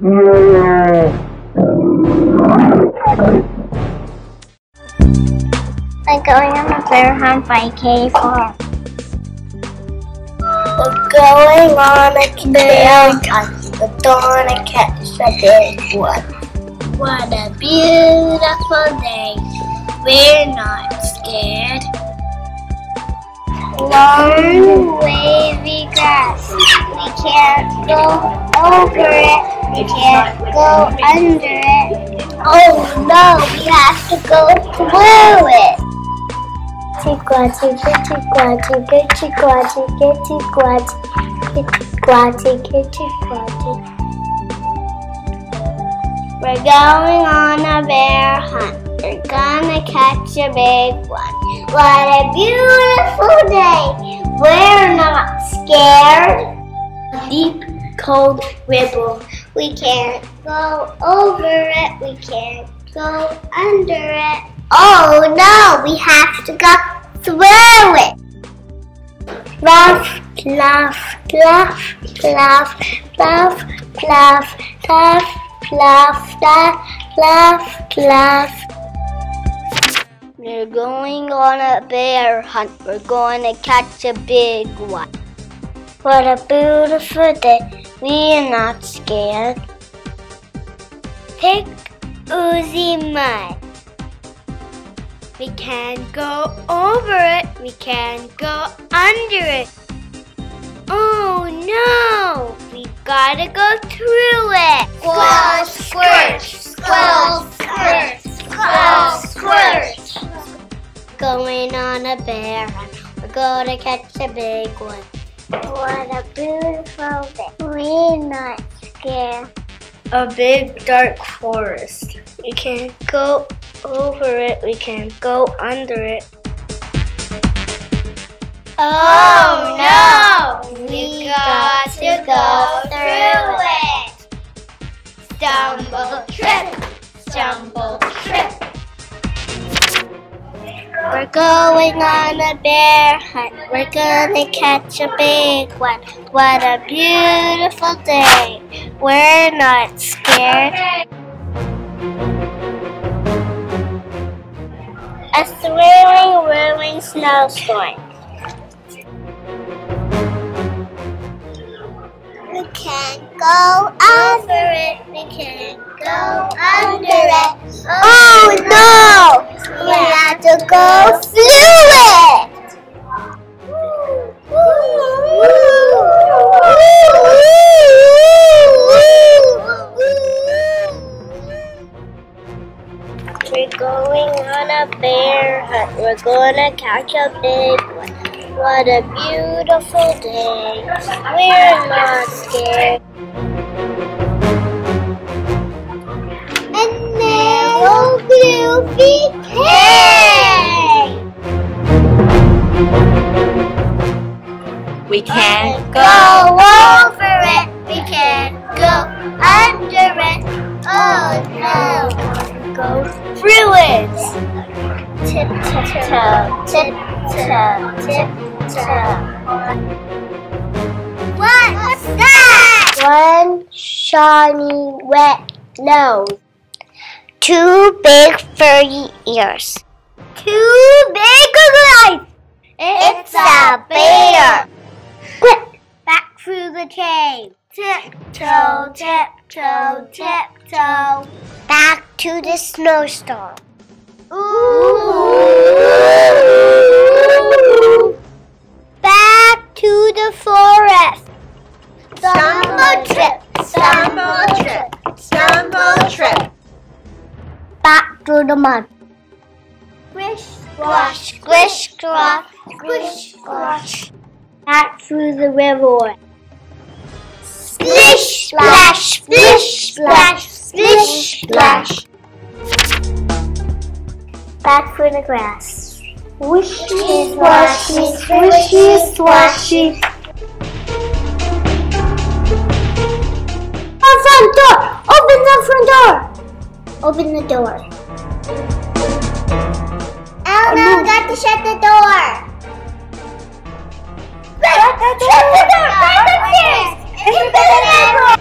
We're going on a bear hunt by K Farm. We're going on a bear hunt. We're gonna catch a big one. What a beautiful day. We're not scared. Long wavy grass. We can't go over it. We can't go under it. Oh no, we have to go through it. Tigua, tigua, tigua, tigua, tigua, tigua, tigua, tigua, tigua, tigua. We're going on a bear hunt. We're gonna catch a big one. What a beautiful day. We're not scared. Deep, cold river. We can't go over it. We can't go under it. Oh no, we have to go through it. Fluff, fluff, fluff, fluff, fluff, fluff, fluff, fluff, fluff, fluff, fluff. We're going on a bear hunt. We're going to catch a big one. What a beautiful day. We are not scared. Pick oozy mud. We can't go over it. We can't go under it. Oh no! We gotta go through it. Squirrel, squirt, squirrel, squirt, squirrel, squirt. Going on a bear hunt. We're gonna catch a big one. What a beautiful day. We're not scared. A big dark forest. We can't go over it. We can't go under it. Oh no! We got to go through it. Stumble, trip, stumble, trip. We're going on a bear hunt. We're gonna catch a big one. What a beautiful day. We're not scared. A swirling, whirling snowstorm. We can't go over it. We can't go under it. Oh! Through it. We're going on a bear hunt. We're gonna catch a big one. What a beautiful day. We're not scared. And narrow blue hey! We can't go over it. We can't go under it. Oh no. Go through it. Tip toe, tip toe, tip toe. What? What's that? One shiny wet nose. Two big furry ears. Two big eyes. It's a bear. Through the cave. Tiptoe, tiptoe, tiptoe. Back to the snowstorm. Ooh. Back to the forest. Stumble trip, stumble trip, stumble trip. Back to the mud. Squish, squash, squish, squash, squish, squash. Back through the river. Splish, splash, splish, splash, splish, splash. Back through the grass. Swishy, swashy, swishy, swashy. Our front door! Open the front door! Open the door. Oh no, got to shut the door. Shut the door! Shut the Internet